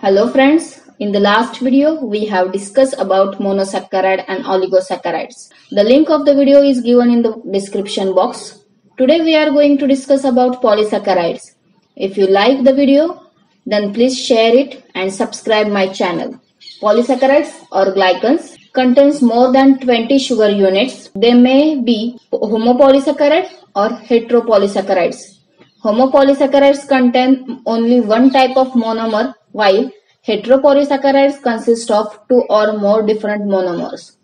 Hello friends, in the last video we have discussed about monosaccharide and oligosaccharides. The link of the video is given in the description box. Today we are going to discuss about polysaccharides. If you like the video, then please share it and subscribe my channel. Polysaccharides or glycans contains more than 20 sugar units. They may be homopolysaccharide or heteropolysaccharides. Homopolysaccharides contain only one type of monomer while heteropolysaccharides consist of two or more different monomers.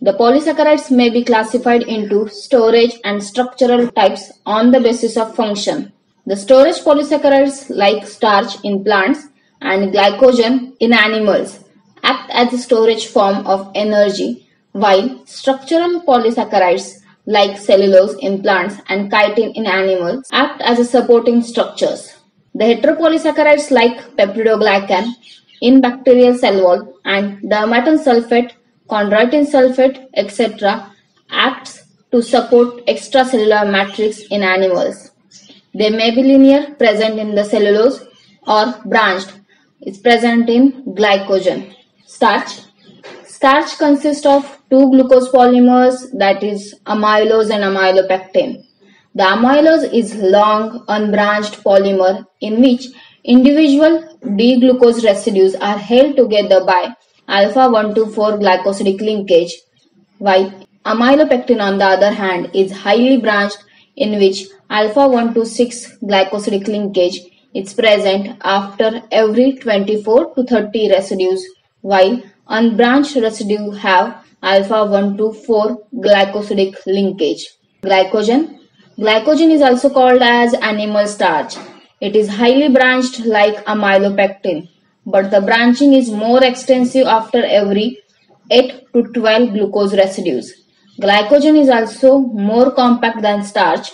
The polysaccharides may be classified into storage and structural types on the basis of function. The storage polysaccharides like starch in plants and glycogen in animals act as a storage form of energy while structural polysaccharides like cellulose in plants and chitin in animals act as a supporting structures. The heteropolysaccharides like peptidoglycan in bacterial cell wall and dermatan sulfate, chondroitin sulfate, etc. acts to support extracellular matrix in animals. They may be linear, present in the cellulose, or branched, is present in glycogen. Starch Starch consists of two glucose polymers that is amylose and amylopectin. The amylose is long unbranched polymer in which individual D-glucose residues are held together by alpha-1,2,4 glycosidic linkage, while amylopectin on the other hand is highly branched in which alpha-1,2,6 glycosidic linkage is present after every 24 to 30 residues, while Unbranched residue have alpha-1,2,4 glycosidic linkage. Glycogen Glycogen is also called as animal starch. It is highly branched like amylopectin, but the branching is more extensive after every 8 to 12 glucose residues. Glycogen is also more compact than starch.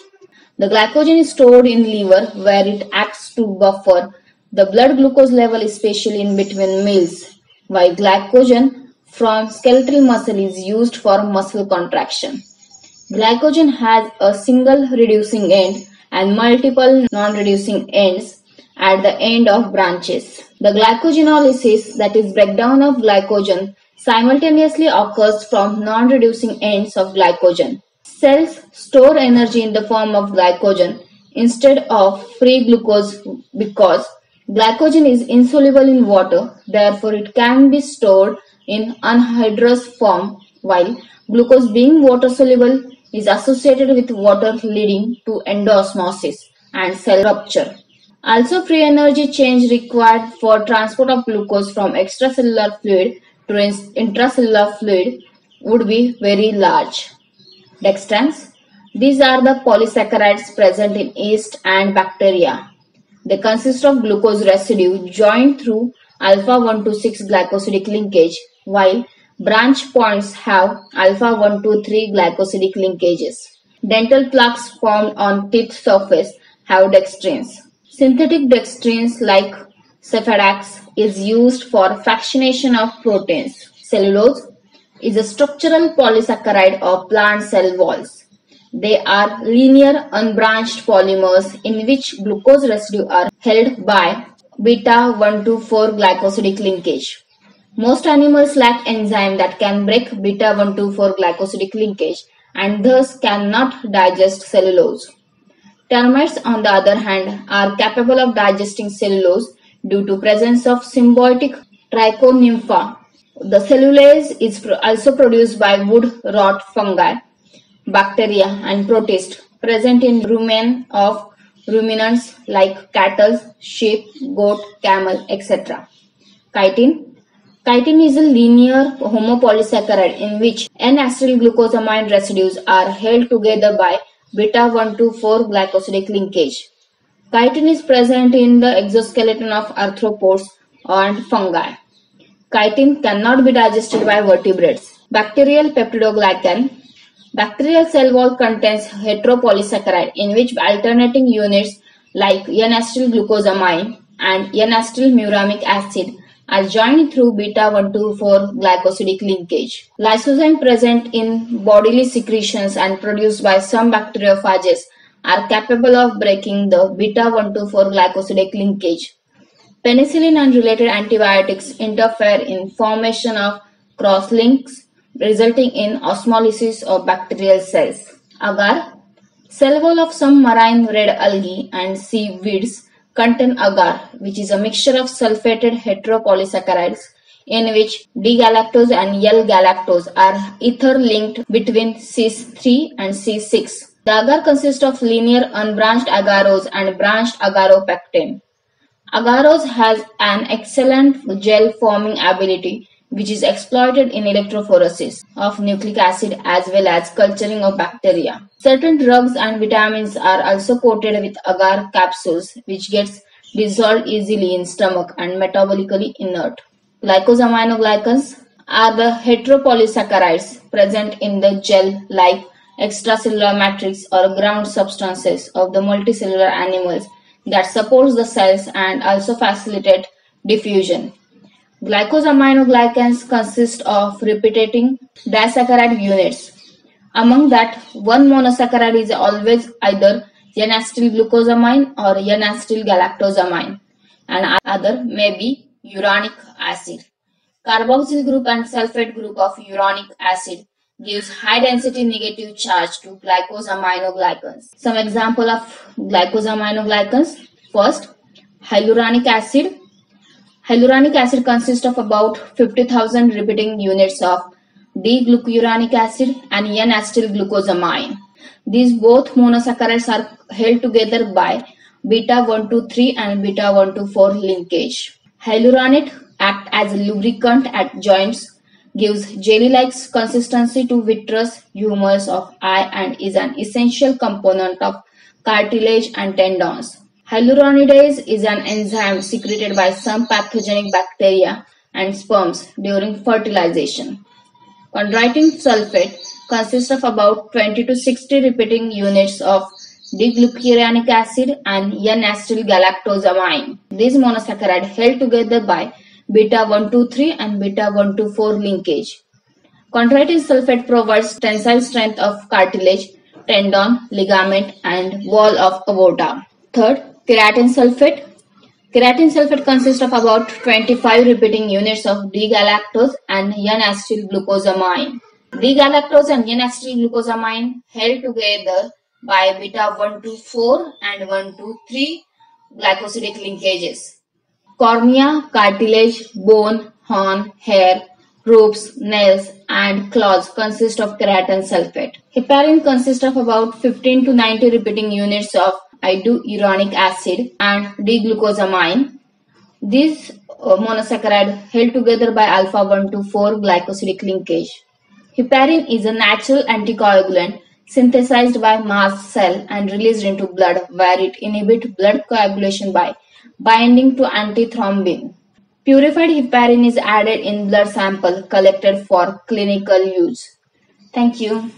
The glycogen is stored in liver where it acts to buffer the blood glucose level especially in between meals while glycogen from skeletal muscle is used for muscle contraction. Glycogen has a single reducing end and multiple non-reducing ends at the end of branches. The glycogenolysis, that is breakdown of glycogen, simultaneously occurs from non-reducing ends of glycogen. Cells store energy in the form of glycogen instead of free glucose because Glycogen is insoluble in water, therefore it can be stored in anhydrous form, while glucose being water-soluble is associated with water leading to endosmosis and cell rupture. Also free energy change required for transport of glucose from extracellular fluid to intracellular fluid would be very large. Dextrans. These are the polysaccharides present in yeast and bacteria. They consist of glucose residue joined through alpha-1,2,6 glycosidic linkage, while branch points have alpha-1,2,3 glycosidic linkages. Dental plaques formed on teeth surface have dextrans. Synthetic dextrans like Sephadex is used for fractionation of proteins. Cellulose is a structural polysaccharide of plant cell walls. They are linear unbranched polymers in which glucose residue are held by beta-1,2,4 glycosidic linkage. Most animals lack enzyme that can break beta-1,2,4 glycosidic linkage and thus cannot digest cellulose. Termites, on the other hand, are capable of digesting cellulose due to presence of symbiotic trichonympha. The cellulase is also produced by wood rot fungi bacteria and protists present in rumen of ruminants like cattle, sheep, goat, camel, etc. Chitin Chitin is a linear homopolysaccharide in which N-acetyl glucosamine residues are held together by beta-1,2,4 glycosidic linkage. Chitin is present in the exoskeleton of arthropods and fungi. Chitin cannot be digested by vertebrates. Bacterial peptidoglycan Bacterial cell wall contains heteropolysaccharide in which alternating units like N-acetyl-glucosamine and N-acetyl-muramic acid are joined through beta-1,2,4 glycosidic linkage. Lysozyme present in bodily secretions and produced by some bacteriophages are capable of breaking the beta-1,2,4 glycosidic linkage. Penicillin and related antibiotics interfere in formation of crosslinks resulting in osmolysis of bacterial cells. Agar Cell wall of some marine red algae and seaweeds contain agar, which is a mixture of sulfated heteropolysaccharides in which D-galactose and L-galactose are ether-linked between cis-3 and cis-6. The agar consists of linear unbranched agarose and branched agaropectin. Agarose has an excellent gel-forming ability which is exploited in electrophoresis of nucleic acid as well as culturing of bacteria. Certain drugs and vitamins are also coated with agar capsules which gets dissolved easily in stomach and metabolically inert. Glycosaminoglycans are the heteropolysaccharides present in the gel-like extracellular matrix or ground substances of the multicellular animals that supports the cells and also facilitate diffusion. Glycosaminoglycans consist of repeating disaccharide units. Among that, one monosaccharide is always either N-acetylglucosamine or N-acetylgalactosamine and other may be uronic acid. Carboxyl group and sulfate group of uronic acid gives high density negative charge to glycosaminoglycans. Some example of glycosaminoglycans. First, hyaluronic acid. Hyaluronic acid consists of about 50,000 repeating units of D-glucuronic acid and N-acetylglucosamine. These both monosaccharides are held together by beta-123 and beta-124 linkage. Hyaluronate act as a lubricant at joints gives jelly-like consistency to vitreous humors of eye and is an essential component of cartilage and tendons. Hyaluronidase is an enzyme secreted by some pathogenic bacteria and sperms during fertilization. Chondroitin sulfate consists of about 20 to 60 repeating units of D-glucuronic acid and N-acetylgalactosamine. These monosaccharides held together by beta-123 and beta-124 linkage. Chondroitin sulfate provides tensile strength of cartilage, tendon, ligament, and wall of aorta. Third, keratin sulfate. Keratin sulfate consists of about 25 repeating units of D-galactose and N-acetylglucosamine. D-galactose and N-acetylglucosamine held together by beta-124 and 123 glycosidic linkages. Cornea, cartilage, bone, horn, hair, ropes, nails, and claws consist of keratin sulfate. Heparin consists of about 15 to 90 repeating units of iduronate acid and D-glucosamine. Uh, monosaccharide held together by alpha-1 to 4 glycosidic linkage. Heparin is a natural anticoagulant synthesized by mast cell and released into blood where it inhibits blood coagulation by binding to antithrombin. Purified heparin is added in blood sample collected for clinical use. Thank you.